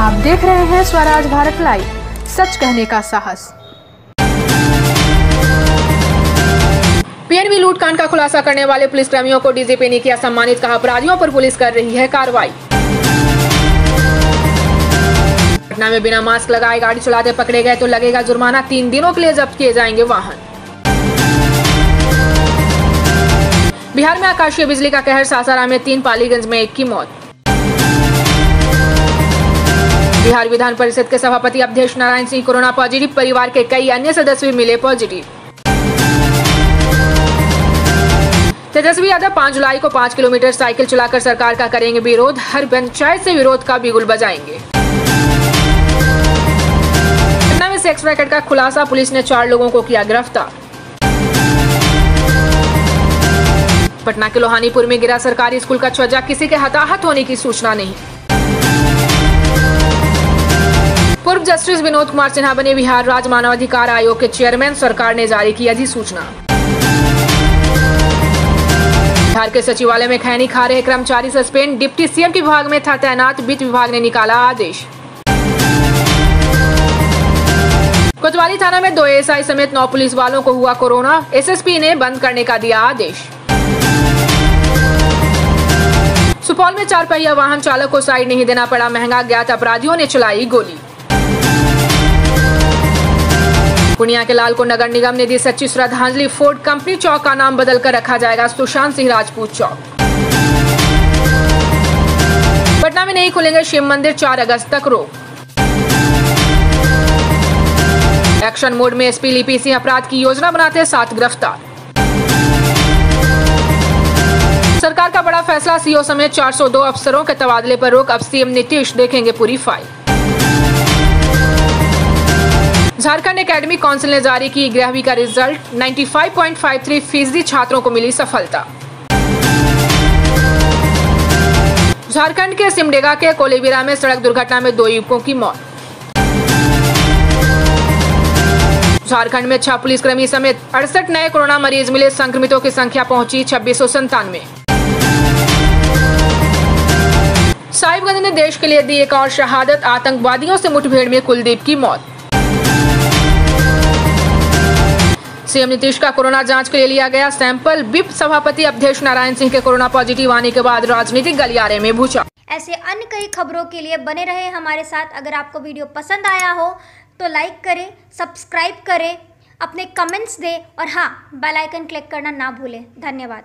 आप देख रहे हैं स्वराज भारत लाइव, सच कहने का साहस। पीएनबी लूटकांड का खुलासा करने वाले पुलिसकर्मियों को डीजीपी ने किया सम्मानित, कहा, अपराधियों पर पुलिस कर रही है कार्रवाई। पटना में बिना मास्क लगाए गाड़ी चलाते पकड़े गए तो लगेगा जुर्माना तीन दिनों के लिए जब्त किए जाएँगे वाहन। बिहार में आकाशीय बिजली का कहर, सासाराम में तीन, पालीगंज में एक की मौत। बिहार विधान परिषद के सभापति अवधेश नारायण सिंह कोरोना पॉजिटिव, परिवार के कई अन्य सदस्य भी मिले पॉजिटिव। तेजस्वी यादव पाँच जुलाई को पाँच किलोमीटर साइकिल चलाकर सरकार का करेंगे विरोध, हर पंचायत से विरोध का बिगुल बजाएँगे। पटना में सेक्स रैकेट का खुलासा, पुलिस ने चार लोगों को किया गिरफ़्तार। पटना के लोहानीपुर में गिरा सरकारी स्कूल का छज्जा, किसी के हताहत होने की सूचना नहीं। पूर्व जस्टिस विनोद कुमार सिन्हा बने बिहार राज्य मानवाधिकार आयोग के चेयरमैन। सरकार ने जारी की अधिसूचना। बिहार के सचिवालय में खैनी खा रहे कर्मचारी सस्पेंड। डिप्टी सीएम के विभाग में था तैनात। वित्त विभाग ने निकाला आदेश। कोतवाली थाना में दो एएसआई समेत नौ पुलिस वालों को हुआ कोरोना। एसएसपी ने बंद करने का दिया आदेश। सुपौल में चार पहिया वाहन चालक को साइड नहीं देना पड़ा। महँगा ज्ञात अपराधियों ने चलाई गोली। पुनिया के लाल को नगर निगम ने दी सच्ची श्रद्धांजलि। फोर्ड कंपनी चौक का नाम बदलकर रखा जाएगा। सुशांत सिंह राजपूत चौक। पटना में नहीं खुलेंगे शिव मंदिर, चार अगस्त तक रोक। एक्शन मोड में एसपी लिपि सिंह अपराध की योजना बनाते सात गिरफ़्तार। सरकार का बड़ा फैसला, सीओ समेत 402 अफसरों के तबादले पर रोक। अब सीएम नीतीश देखेंगे पूरी फ़ाइल। झारखंड एकेडमिक काउंसिल ने जारी की ग्यारहवीं का रिज़ल्ट 95.53 फ़ीसदी छात्रों को मिली सफलता। झारखंड के सिमडेगा के कोलेबिरा में सड़क दुर्घटना में दो युवकों की मौत। झारखंड में छह पुलिसकर्मी समेत अड़सठ नए कोरोना मरीज़ मिले, संक्रमितों की संख्या पहुँची छब्बीस सौ संतानवे। साहिबगंज ने देश के लिए दी एक और शहादत, आतंकवादियों से मुठभेड़ में कुलदीप की मौत। सीएम नीतीश का कोरोना जाँच के लिए लिया गया सैंपल। विप सभापति अवधेश नारायण सिंह के कोरोना पॉजिटिव आने के बाद राजनीतिक गलियारे में भूचा। ऐसे अन्य कई खबरों के लिए बने रहे हमारे साथ। अगर आपको वीडियो पसंद आया हो तो लाइक करे, सब्सक्राइब करे, अपने कमेंट्स दे और हाँ बेलाइकन क्लिक करना ना भूले। धन्यवाद।